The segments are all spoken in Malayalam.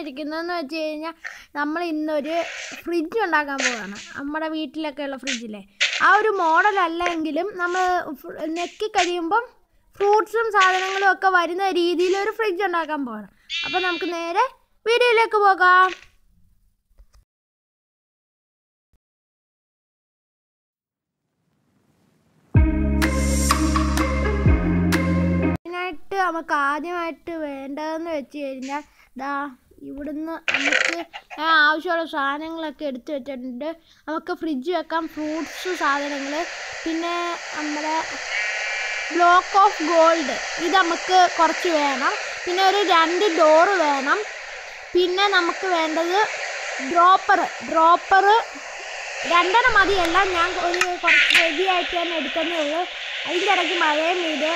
ഇരിക്കുന്നതെന്ന് വെച്ച് കഴിഞ്ഞാൽ നമ്മൾ ഇന്നൊരു ഫ്രിഡ്ജ് ഉണ്ടാക്കാൻ പോവുകയാണ് നമ്മുടെ വീട്ടിലൊക്കെ ഉള്ള ഫ്രിഡ്ജിലെ ആ ഒരു മോഡൽ അല്ലെങ്കിലും നമ്മൾ നെക്കി കഴിയുമ്പം ഫ്രൂട്ട്സും സാധനങ്ങളും ഒക്കെ വരുന്ന രീതിയിൽ ഒരു ഫ്രിഡ്ജ് ഉണ്ടാക്കാൻ പോകണം അപ്പോൾ നമുക്ക് നേരെ വീഡിയോയിലേക്ക് പോകാം. നമുക്ക് ആദ്യമായിട്ട് വേണ്ടതെന്ന് വെച്ച് കഴിഞ്ഞാൽ ദാ ഇവിടുന്ന് നമുക്ക് ആവശ്യമുള്ള സാധനങ്ങളൊക്കെ എടുത്തു വെച്ചിട്ടുണ്ട്. നമുക്ക് ഫ്രിഡ്ജ് വെക്കാം ഫ്രൂട്ട്സ് സാധനങ്ങൾ. പിന്നെ നമ്മുടെ ബ്ലോക്ക് ഓഫ് ഗോൾഡ് ഇത് നമുക്ക് കുറച്ച് വേണം. പിന്നെ ഒരു രണ്ട് ഡോറ് വേണം. പിന്നെ നമുക്ക് വേണ്ടത് ഡ്രോപ്പർ ഡ്രോപ്പർ രണ്ടെണ്ണം മതിയല്ല. ഞാൻ ഒരു കുറച്ച് റെഡിയായിട്ട് തന്നെ എടുത്തതേ ഉള്ളൂ. അതിന്റെ ഇടയ്ക്ക് മഴയും പെയ്ത്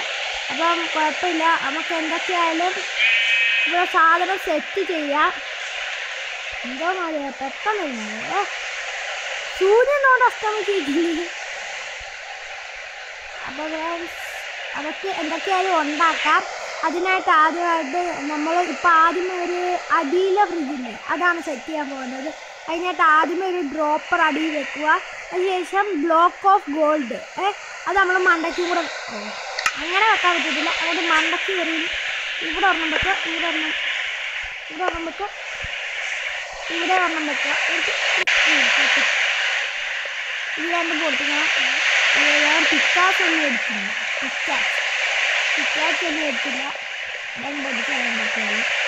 അപ്പം കുഴപ്പമില്ല. നമുക്ക് എന്തൊക്കെയായാലും ഇവിടെ സാധനം സെറ്റ് ചെയ്യാം. എന്തോ മഴ പെട്ടെന്ന് മഴ. സൂര്യനോട് അസ്തമിച്ചിരിക്കുന്നു. അപ്പോൾ അതൊക്കെ എന്തൊക്കെയായാലും ഉണ്ടാക്കാം. അതിനായിട്ട് ആദ്യമായിട്ട് നമ്മൾ ഇപ്പോൾ ആദ്യമേ ഒരു അടിയിലെ ഫ്രിഡ്ജില്ലേ അതാണ് സെറ്റ് ചെയ്യാൻ പോകുന്നത്. അതിനായിട്ട് ആദ്യമേ ഒരു ഡ്രോപ്പർ അടിയിൽ വെക്കുക. അതിനുശേഷം ബ്ലോക്ക് ഓഫ് ഗോൾഡ് ഏ അത് നമ്മൾ മണ്ടയ്ക്കും കൂടെ അങ്ങനെ വെക്കാൻ പറ്റത്തില്ല. അതുകൊണ്ട് മണ്ടക്ക് കയറി ഇവിടെ ഒരെണ്ണം വെക്കുക ഇവിടെ ഒരെണ്ണം ഇവിടെ ഒരെണ്ണം വെക്കുക ഇവിടെ ഒരെണ്ണം വെക്കുക ഇല്ലാണ്ട് ഈ- രണ്ടും ഞാൻ പിക്കാസ് ഒന്നും എടുത്തില്ല. പിക്കാസ് പിക്കാസ് ഒന്നും എടുത്തില്ല. അതും പൊട്ടിക്കാൻ പറ്റുള്ളൂ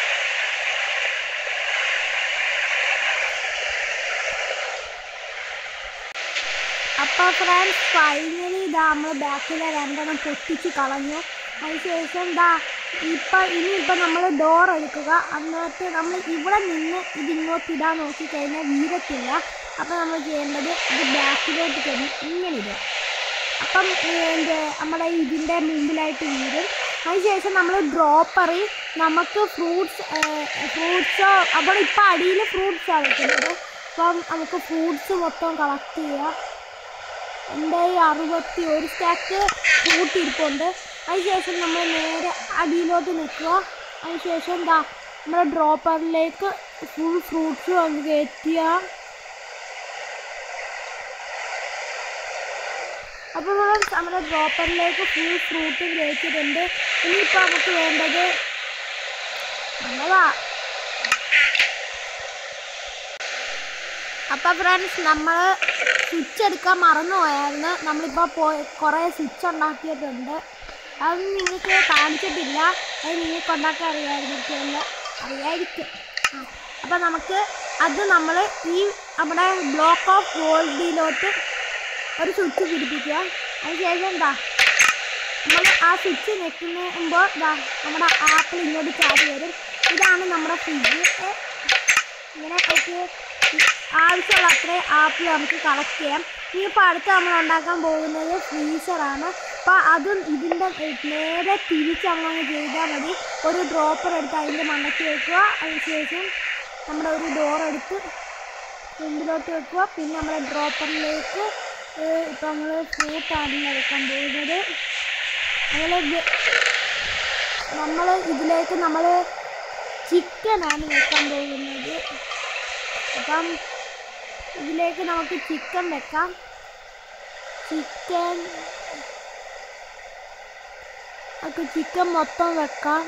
അപ്പോൾ ഫ്രണ്ട്സ് ഫൈനലി ഇതാ നമ്മൾ ബാക്കിലെ രണ്ടെണ്ണം പൊട്ടിച്ച് കളഞ്ഞു. അതിനുശേഷം ഇതാ ഇപ്പം ഇനിയിപ്പോൾ നമ്മൾ ഡോർ എടുക്കുക. എന്നിട്ട് നമ്മൾ ഇവിടെ നിന്ന് ഇത് ഇങ്ങോട്ട് ഇടാൻ നോക്കിക്കഴിഞ്ഞാൽ വീരത്തില്ല അപ്പോൾ നമ്മൾ ചെയ്യേണ്ടത് ഇത് ബാക്കിലോട്ട് ചെന്ന് ഇങ്ങനെ ഇടുക. അപ്പം എന്റെ നമ്മുടെ ഇതിന്റെ മുമ്പിലായിട്ട് വീഴും. അതിനുശേഷം നമ്മൾ ഡ്രോപ്പറി നമുക്ക് ഫ്രൂട്ട്സ് ഫ്രൂട്ട്സോ അപ്പോൾ ഇപ്പം അടിയിൽ ഫ്രൂട്ട്സാണ് വെക്കുന്നത്. അപ്പം നമുക്ക് ഫ്രൂട്ട്സ് മൊത്തം കളക്ട് ചെയ്യുക എന്റെ അറുപത്തി ഒരു സ്റ്റാക്ക് കൂട്ടിയിരിപ്പുണ്ട്. അതിനുശേഷം നമ്മൾ നേരെ അടിയിലോട്ട് നിൽക്കുക. അതിനുശേഷം എന്താ നമ്മുടെ ഡ്രോപ്പറിലേക്ക് ഫുൾ ഫ്രൂട്ട്സ് വന്ന് കയറ്റുക. അപ്പോൾ നമ്മൾ നമ്മുടെ ഡ്രോപ്പറിലേക്ക് ഫുൾ ഫ്രൂട്ടും കയറ്റിയിട്ടുണ്ട്. ഇനിയിപ്പോൾ നമുക്ക് വേണ്ടത് നമ്മളാ. അപ്പോൾ ഫ്രണ്ട്സ് നമ്മൾ സ്വിച്ച് എടുക്കാൻ മറന്നു പോയായിരുന്നു. നമ്മളിപ്പോൾ പോയി കുറേ സ്വിച്ച് ഉണ്ടാക്കിയിട്ടുണ്ട്. അത് നിങ്ങൾക്ക് കാണിച്ചിട്ടില്ല. അത് നിങ്ങൾക്ക് ഉണ്ടാക്കാൻ അറിയാമായിരിക്കുമല്ലോ അറിയായിരിക്കും. അപ്പോൾ നമുക്ക് അത് നമ്മൾ ഈ നമ്മുടെ ബ്ലോക്ക് ഓഫ് ഗോൾഡിലോട്ട് ഒരു സ്വിച്ച് പിടിപ്പിക്കുക. അതിനുശേഷം എന്താ? നമ്മൾ ആ സ്വിച്ച് ഞെക്കുമ്പോൾ ഇതാ നമ്മുടെ ആപ്പിൾ ഇങ്ങോട്ട് ചാടി വരും. ഇതാണ് നമ്മുടെ ഫ്രിഡ്ജ് ഇങ്ങനെ ഒക്കെ ആവശ്യമുള്ള അത്രയും ആപ്പിൾ നമുക്ക് കളക്ട് ചെയ്യാം. ഇനിയിപ്പോൾ അടുത്ത് നമ്മൾ ഉണ്ടാക്കാൻ പോകുന്നത് ഫ്രീസറാണ് അപ്പോൾ അതും ഇതിന്റെ നേരെ തിരിച്ച് ചെയ്താൽ മതി. ഒരു ഡ്രോപ്പർ എടുത്ത് അതിന്റെ മണ്ടയ്ക്ക് വെക്കുക. അതിനുശേഷം നമ്മുടെ ഒരു ഡോർ എടുത്ത് മുമ്പിലോട്ട് വെക്കുക. പിന്നെ നമ്മുടെ ഡ്രോപ്പറിലേക്ക് ഇപ്പം നമ്മൾ ഫ്രൂട്ടാണ് വെക്കാൻ പോകുന്നത്. അതുപോലെ നമ്മൾ ഇതിലേക്ക് നമ്മൾ ചിക്കനാണ് വെക്കാൻ പോകുന്നത്. അപ്പം ഇതിലേക്ക് നമുക്ക് ചിക്കൻ വെക്കാം. ചിക്കൻ നമുക്ക് ചിക്കൻ മൊത്തം വെക്കാം.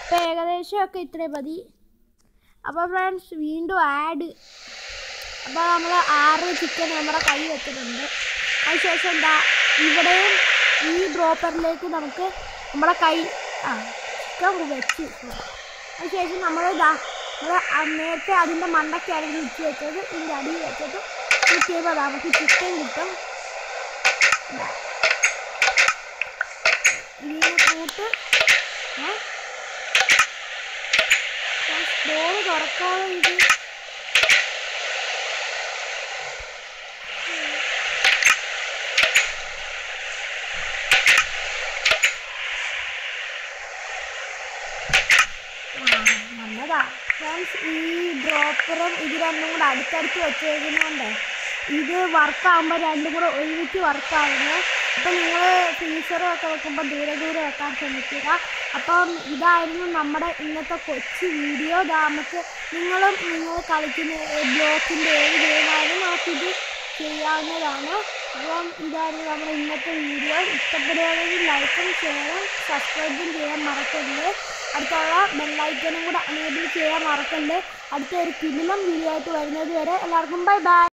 ഇപ്പം ഏകദേശം ഒക്കെ ഇത്രയും മതി. അപ്പോൾ ഫ്രണ്ട്സ് വീണ്ടും ആഡ് അപ്പോൾ നമ്മൾ ആറ് ചിക്കൻ നമ്മുടെ കൈ വെച്ചിട്ടുണ്ട്. അതിനുശേഷം എന്താ ഇവിടെയും ഈ ഡ്രോപ്പറിലേക്ക് നമുക്ക് നമ്മുടെ കൈ ആ ചിക്കൻ വെച്ച്. അതിനുശേഷം നമ്മൾ ഇതാ നമ്മൾ നേരത്തെ അതിന്റെ മണ്ടയ്ക്കായിരുന്നു ഉച്ച വെച്ചത്. ഇതിന്റെ അടിയിൽ വെച്ചിട്ട് ഇത് ചെയ്യുമ്പോൾ നമുക്ക് ചിക്കൻ കിട്ടും. ഡോറ് തുറക്കാതെ ഇത് ആ, നല്ലതാ ഫ്രണ്ട്സ് ഈ ഡ്രോപ്പറും ഇത് രണ്ടും കൂടെ അടുത്തടുത്ത് വെച്ചേക്കുന്നതുകൊണ്ട് ഇത് വർക്കാകുമ്പോൾ രണ്ടും കൂടെ ഒരുമിച്ച് വർക്കാവുന്നത് അപ്പം നിങ്ങൾ ഫ്രീസറൊക്കെ വെക്കുമ്പോൾ ദൂരെ ദൂരെ വെക്കാൻ ശ്രമിക്കുക. അപ്പം ഇതായിരുന്നു നമ്മുടെ ഇന്നത്തെ കൊച്ചു വീഡിയോ നമുക്ക് നിങ്ങളും നിങ്ങൾ കളിക്കുന്ന ബ്ലോക്കിന്റെ ഏത് ഗെയിമായാലും നമുക്കിത് ചെയ്യാവുന്നതാണ്. അപ്പം ഇതായിരുന്നു നമ്മുടെ ഇന്നത്തെ വീഡിയോ ഇഷ്ടപ്പെടുകയാണെങ്കിൽ ലൈക്കും ഷെയറും സബ്സ്ക്രൈബും ചെയ്യാൻ മറക്കരുത്. അടുത്തുള്ള ബെല്ലൈക്കനും കൂടെ എനേബിൾ ചെയ്യാൻ മറക്കല്ലേ. അടുത്ത ഒരു കിടിലം വീഡിയോ ആയിട്ട് വരുന്നത് വരെ എല്ലാവർക്കും ബൈ ബൈ